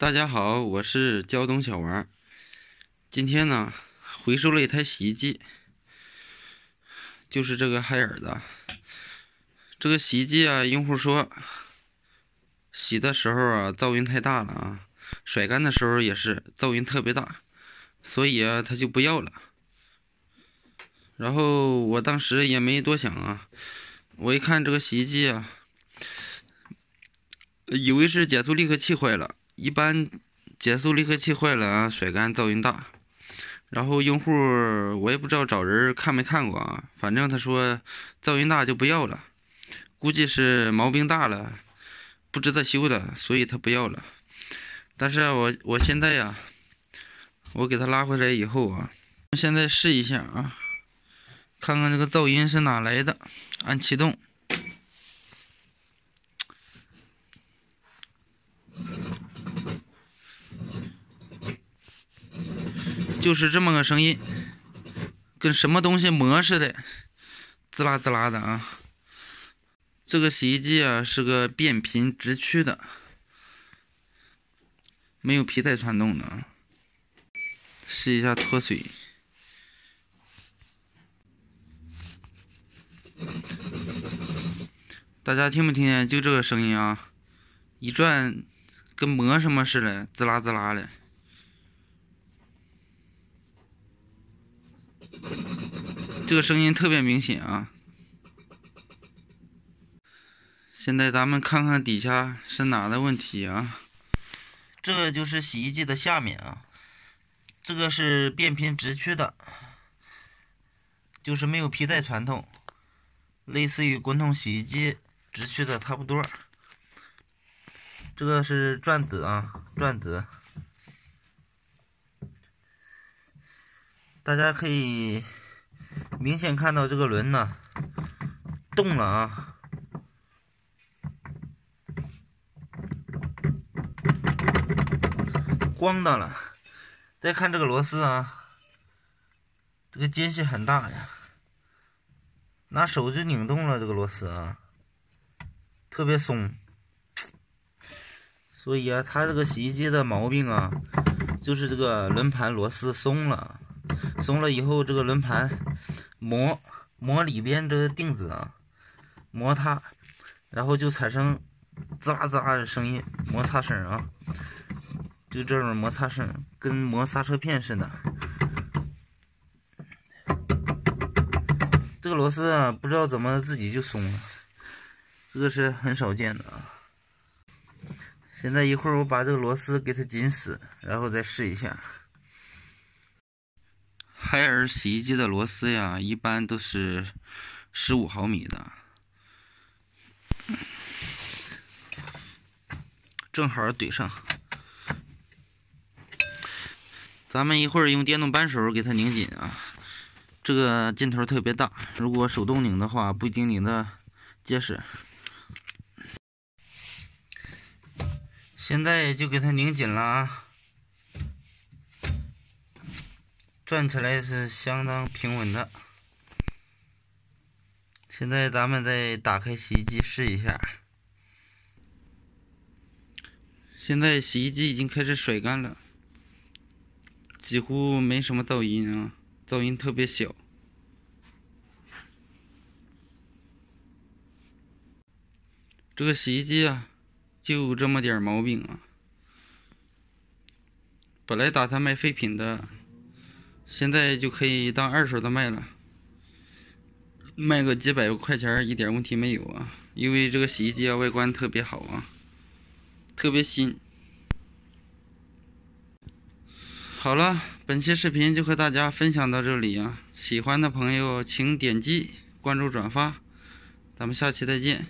大家好，我是胶东小王。今天呢，回收了一台洗衣机，就是这个海尔的。这个洗衣机啊，用户说洗的时候啊，噪音太大了啊，甩干的时候也是噪音特别大，所以啊，他就不要了。然后我当时也没多想啊，我一看这个洗衣机啊。以为是减速离合器坏了，一般减速离合器坏了啊，甩干噪音大。然后用户我也不知道找人看没看过啊，反正他说噪音大就不要了，估计是毛病大了，不值得修的，所以他不要了。但是我我现在呀，我给他拉回来以后啊，现在试一下啊，看看这个噪音是哪来的，按启动。就是这么个声音，跟什么东西磨似的，滋啦滋啦的啊！这个洗衣机啊是个变频直驱的，没有皮带传动的啊。试一下脱水，大家听没听见？就这个声音啊，一转跟磨什么似的，滋啦滋啦的。这个声音特别明显啊！现在咱们看看底下是哪的问题啊？这个就是洗衣机的下面啊，这个是变频直驱的，就是没有皮带传动，类似于滚筒洗衣机直驱的差不多。这个是转子啊，转子。大家可以明显看到这个轮呢动了啊，咣当了。再看这个螺丝啊，这个间隙很大呀，拿手就拧动了这个螺丝啊，特别松。所以啊，它这个洗衣机的毛病啊，就是这个轮盘螺丝松了。松了以后，这个轮盘磨磨里边这个钉子啊，磨它，然后就产生滋啦滋啦的声音，摩擦声啊，就这种摩擦声，跟磨刹车片似的。这个螺丝啊，不知道怎么自己就松了，这个是很少见的啊。现在一会儿我把这个螺丝给它紧死，然后再试一下。海尔洗衣机的螺丝呀，一般都是十五毫米的，正好怼上。咱们一会儿用电动扳手给它拧紧啊，这个劲头特别大，如果手动拧的话，不一定拧的结实。现在就给它拧紧了啊。转起来是相当平稳的。现在咱们再打开洗衣机试一下。现在洗衣机已经开始甩干了，几乎没什么噪音啊，噪音特别小。这个洗衣机啊，就这么点毛病啊。本来打算卖废品的。现在就可以当二手的卖了，卖个几百块钱一点问题没有啊！因为这个洗衣机啊外观特别好啊，特别新。好了，本期视频就和大家分享到这里啊！喜欢的朋友请点击关注转发，咱们下期再见。